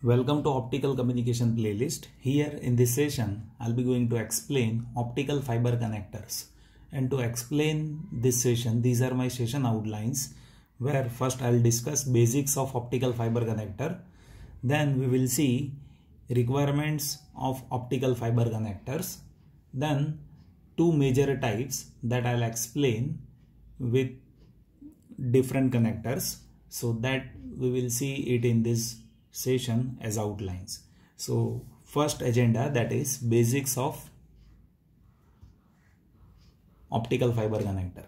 Welcome to Optical Communication playlist. Here in this session, I'll be going to explain optical fiber connectors. And to explain this session, these are my session outlines where first I'll discuss basics of optical fiber connector. Then we will see requirements of optical fiber connectors. Then two major types that I'll explain with different connectors so that we will see it in this session as outlines. So first agenda that is basics of optical fiber connector.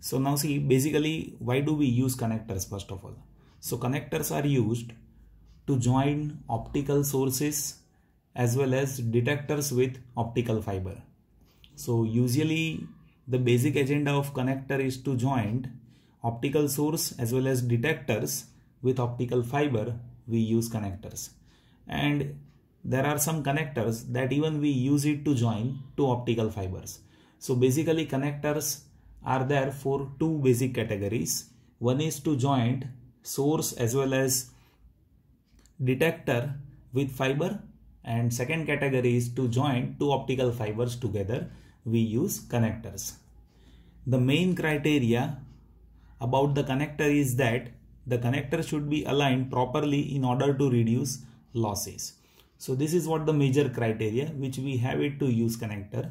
So now see basically why do we use connectors first of all. So connectors are used to join optical sources as well as detectors with optical fiber. So usually the basic agenda of connector is to join optical source as well as detectors with optical fiber we use connectors. And there are some connectors that even we use it to join two optical fibers. So basically connectors are there for two basic categories. One is to join source as well as detector with fiber. And second category is to join two optical fibers together. We use connectors. The main criteria about the connector is that the connector should be aligned properly in order to reduce losses. So this is what the major criteria which we have it to use connector.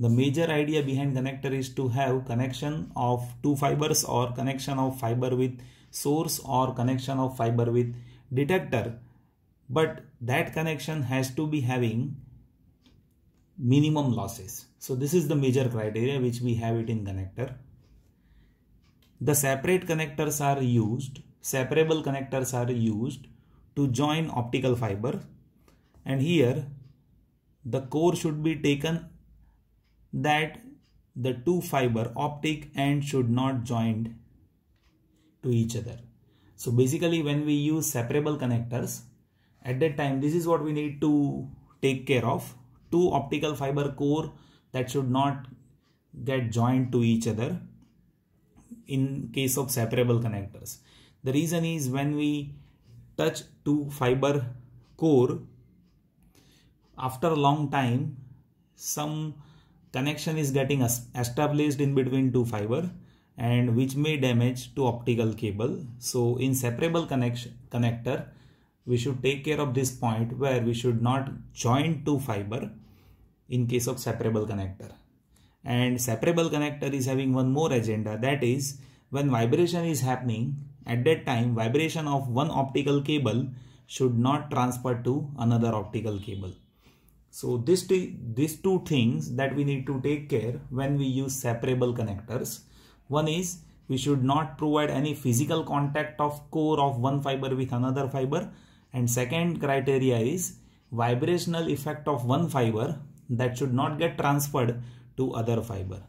The major idea behind connector is to have connection of two fibers or connection of fiber with source or connection of fiber with detector but that connection has to be having minimum losses. So this is the major criteria which we have it in connector. The separate connectors are used separable connectors are used to join optical fiber. And here the core should be taken that the two fiber optic end should not joined to each other. So basically when we use separable connectors at that time this is what we need to take care of. Two optical fiber core that should not get joined to each other in case of separable connectors the reason is when we touch to fiber core, after a long time, some connection is getting established in between two fiber and which may damage to optical cable. So in separable connection connector, we should take care of this point where we should not join two fiber in case of separable connector. And separable connector is having one more agenda that is when vibration is happening at that time, vibration of one optical cable should not transfer to another optical cable. So this these two things that we need to take care when we use separable connectors. One is we should not provide any physical contact of core of one fiber with another fiber. And second criteria is vibrational effect of one fiber that should not get transferred to other fiber.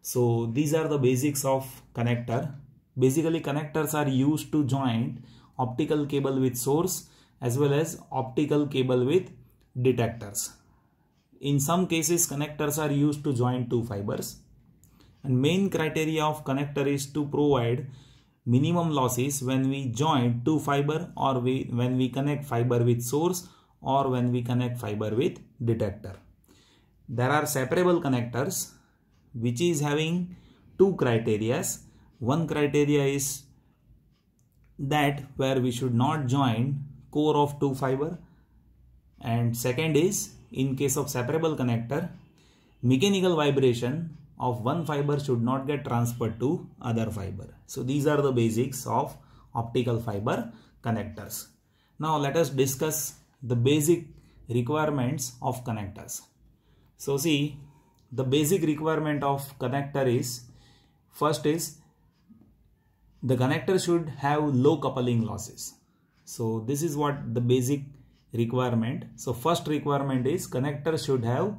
So these are the basics of connector Basically connectors are used to join optical cable with source as well as optical cable with detectors. In some cases connectors are used to join two fibers and main criteria of connector is to provide minimum losses when we join two fiber or we, when we connect fiber with source or when we connect fiber with detector. There are separable connectors which is having two criterias one criteria is that where we should not join core of two fiber and second is in case of separable connector mechanical vibration of one fiber should not get transferred to other fiber. So these are the basics of optical fiber connectors. Now let us discuss the basic requirements of connectors. So see the basic requirement of connector is first is the connector should have low coupling losses. So this is what the basic requirement. So first requirement is connector should have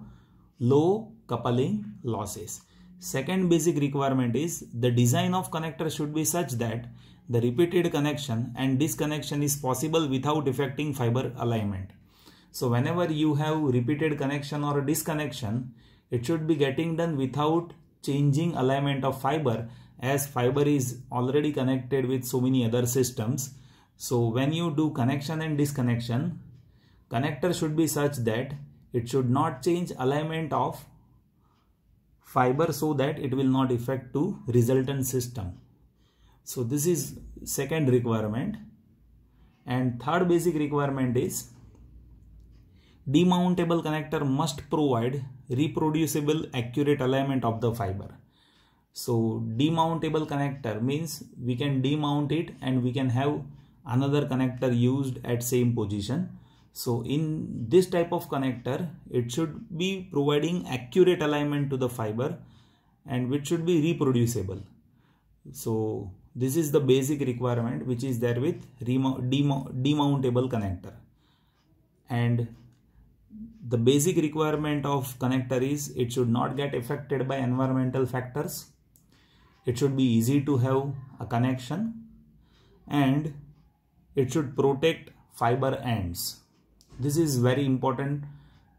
low coupling losses. Second basic requirement is the design of connector should be such that the repeated connection and disconnection is possible without affecting fiber alignment. So whenever you have repeated connection or disconnection, it should be getting done without changing alignment of fiber as fiber is already connected with so many other systems So when you do connection and disconnection, connector should be such that it should not change alignment of fiber so that it will not affect to resultant system. So this is second requirement and third basic requirement is demountable connector must provide reproducible accurate alignment of the fiber. So demountable connector means we can demount it and we can have another connector used at same position. So in this type of connector, it should be providing accurate alignment to the fiber and which should be reproducible. So this is the basic requirement which is there with demountable connector. And the basic requirement of connector is it should not get affected by environmental factors it should be easy to have a connection and it should protect fiber ends. This is very important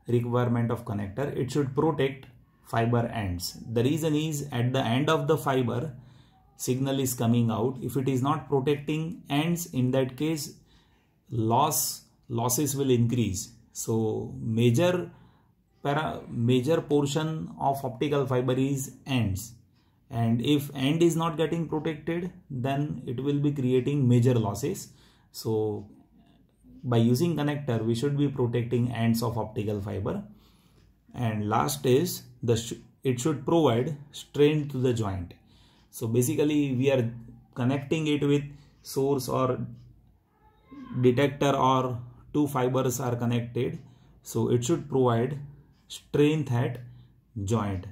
requirement of connector. It should protect fiber ends. The reason is at the end of the fiber signal is coming out. If it is not protecting ends in that case loss losses will increase. So major para major portion of optical fiber is ends and if end is not getting protected then it will be creating major losses. So by using connector we should be protecting ends of optical fiber. And last is the sh it should provide strength to the joint. So basically we are connecting it with source or detector or two fibers are connected. So it should provide strength at joint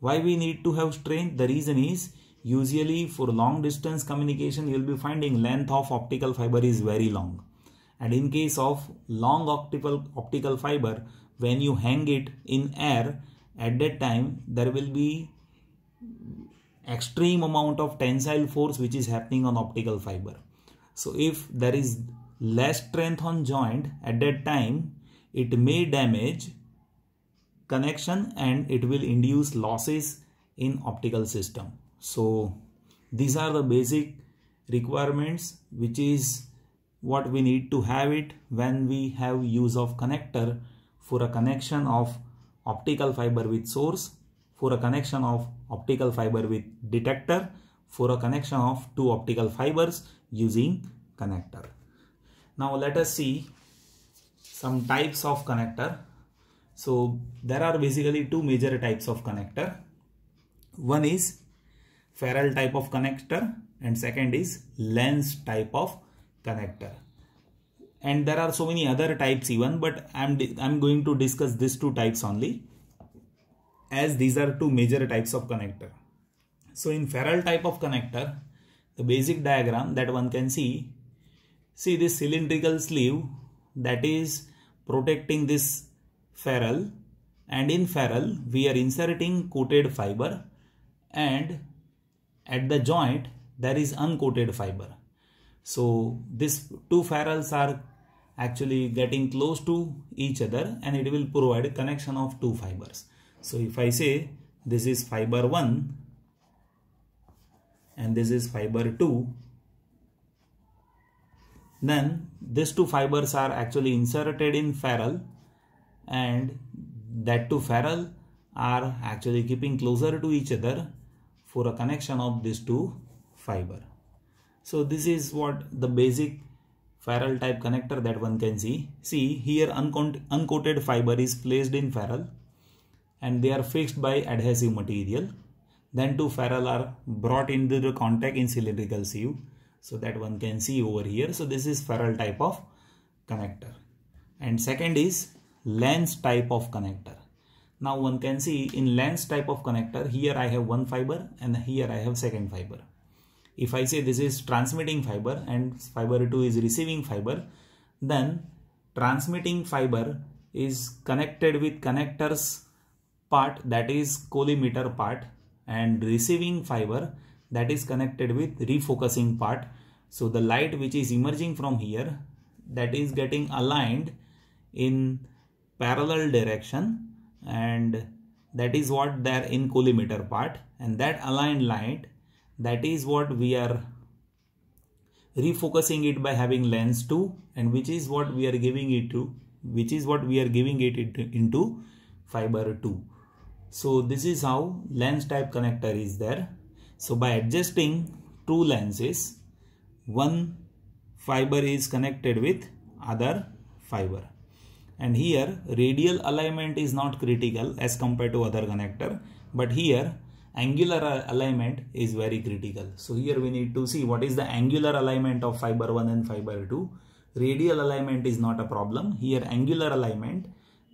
why we need to have strength? The reason is usually for long distance communication you'll be finding length of optical fiber is very long. And in case of long optical optical fiber when you hang it in air at that time there will be extreme amount of tensile force which is happening on optical fiber. So if there is less strength on joint at that time it may damage connection and it will induce losses in optical system. So these are the basic requirements which is what we need to have it when we have use of connector for a connection of optical fiber with source, for a connection of optical fiber with detector, for a connection of two optical fibers using connector. Now let us see some types of connector so there are basically two major types of connector. One is ferrule type of connector and second is lens type of connector. And there are so many other types even but I'm, I'm going to discuss these two types only as these are two major types of connector. So in ferrule type of connector the basic diagram that one can see see this cylindrical sleeve that is protecting this ferrule and in ferrule we are inserting coated fiber and at the joint there is uncoated fiber. So these two ferrules are actually getting close to each other and it will provide a connection of two fibers. So if I say this is fiber 1 and this is fiber 2 then these two fibers are actually inserted in ferrule and that two ferrule are actually keeping closer to each other for a connection of these two fiber. So this is what the basic ferrule type connector that one can see. See here uncoated fiber is placed in ferrule and they are fixed by adhesive material. Then two ferrule are brought into the contact in cylindrical sleeve. So that one can see over here. So this is ferrule type of connector. And second is lens type of connector. Now one can see in lens type of connector, here I have one fiber and here I have second fiber. If I say this is transmitting fiber and fiber 2 is receiving fiber, then transmitting fiber is connected with connectors part that is collimator part and receiving fiber that is connected with refocusing part. So the light which is emerging from here that is getting aligned in parallel direction and that is what their in collimator part and that aligned light that is what we are refocusing it by having lens 2 and which is what we are giving it to which is what we are giving it into fiber 2 so this is how lens type connector is there. So by adjusting two lenses one fiber is connected with other fiber and here radial alignment is not critical as compared to other connector but here angular alignment is very critical. So here we need to see what is the angular alignment of fiber 1 and fiber 2. Radial alignment is not a problem. Here angular alignment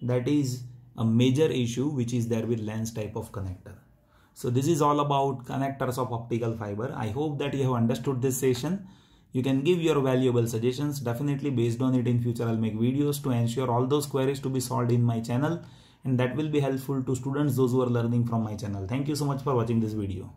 that is a major issue which is there with lens type of connector. So this is all about connectors of optical fiber. I hope that you have understood this session. You can give your valuable suggestions. Definitely based on it in future I'll make videos to ensure all those queries to be solved in my channel and that will be helpful to students those who are learning from my channel thank you so much for watching this video